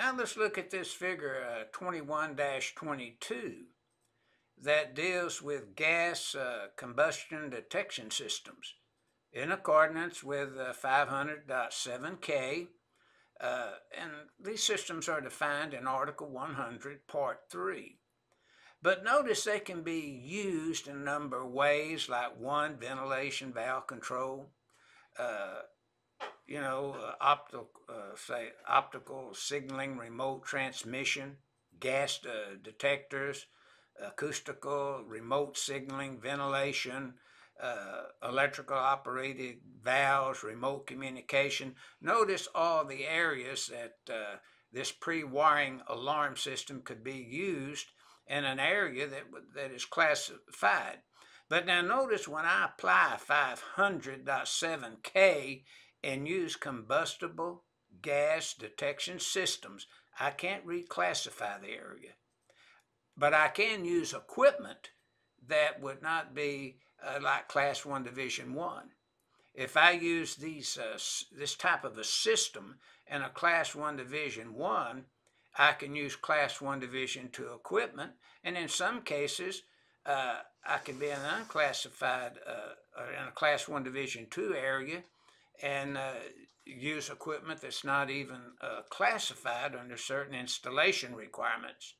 Now let's look at this figure uh, 21-22 that deals with gas uh, combustion detection systems in accordance with uh, 500.7K. Uh, and these systems are defined in Article 100, Part 3. But notice they can be used in a number of ways, like one, ventilation valve control, uh, you know, uh, optical, uh, say, optical signaling, remote transmission, gas uh, detectors, acoustical, remote signaling, ventilation, uh, electrical operated valves, remote communication. Notice all the areas that uh, this pre-wiring alarm system could be used in an area that, that is classified. But now notice when I apply 500.7K and use combustible gas detection systems, I can't reclassify the area. But I can use equipment that would not be uh, like Class 1 Division 1. If I use these, uh, this type of a system in a Class 1 Division 1, I can use Class 1 Division 2 equipment, and in some cases, uh, I can be in an unclassified, uh, or in a Class 1 Division 2 area, and uh, use equipment that's not even uh, classified under certain installation requirements.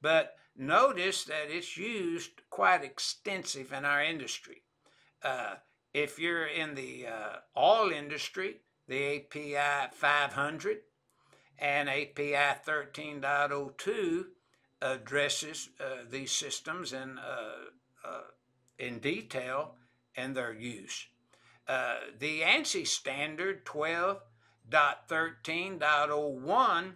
But notice that it's used quite extensive in our industry. Uh, if you're in the uh, oil industry, the API 500 and API 13.02 addresses uh, these systems in, uh, in detail and their use. Uh, the ANSI standard 12.13.01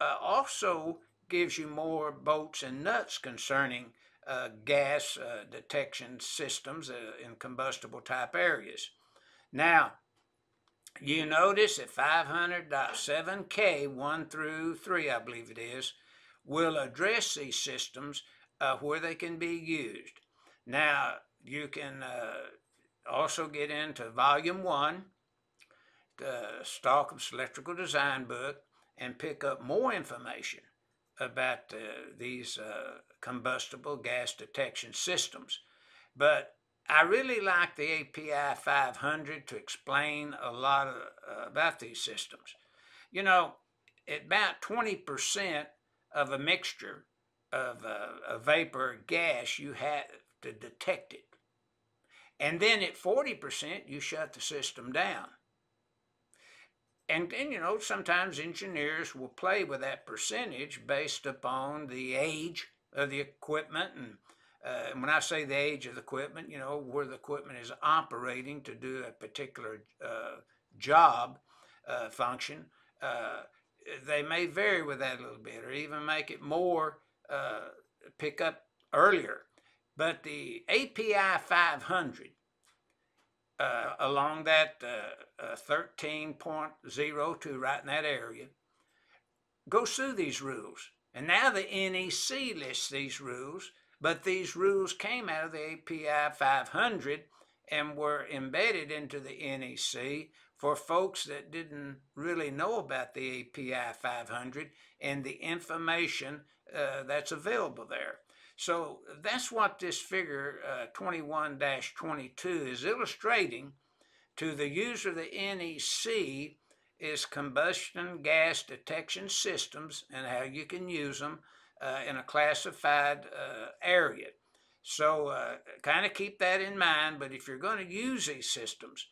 uh, also gives you more bolts and nuts concerning uh, gas uh, detection systems uh, in combustible type areas. Now, you notice that 500.7K 1 through 3, I believe it is, will address these systems where they can be used. Now, you can also get into volume one, the Stallcup's Electrical Design book, and pick up more information about uh, these uh, combustible gas detection systems. But I really like the API 500 to explain a lot of, uh, about these systems. You know, about 20% of a mixture of uh, a vapor gas, you have to detect it. And then at 40%, you shut the system down. And then, you know, sometimes engineers will play with that percentage based upon the age of the equipment. And uh, when I say the age of the equipment, you know, where the equipment is operating to do a particular uh, job uh, function, uh, they may vary with that a little bit or even make it more uh, pick up earlier. But the API 500, uh, along that uh, uh, 13.02, right in that area, goes through these rules. And now the NEC lists these rules, but these rules came out of the API 500 and were embedded into the NEC for folks that didn't really know about the API 500 and the information uh, that's available there. So that's what this figure 21-22 uh, is illustrating to the user of the NEC is combustion gas detection systems and how you can use them uh, in a classified uh, area. So uh, kind of keep that in mind, but if you're going to use these systems,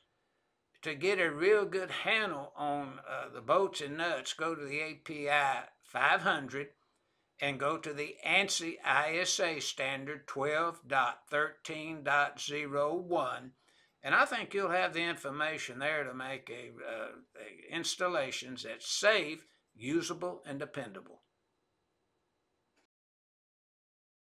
to get a real good handle on uh, the bolts and nuts, go to the API 500 and go to the ANSI ISA standard 12.13.01 and I think you'll have the information there to make a, uh, installations that's safe, usable, and dependable.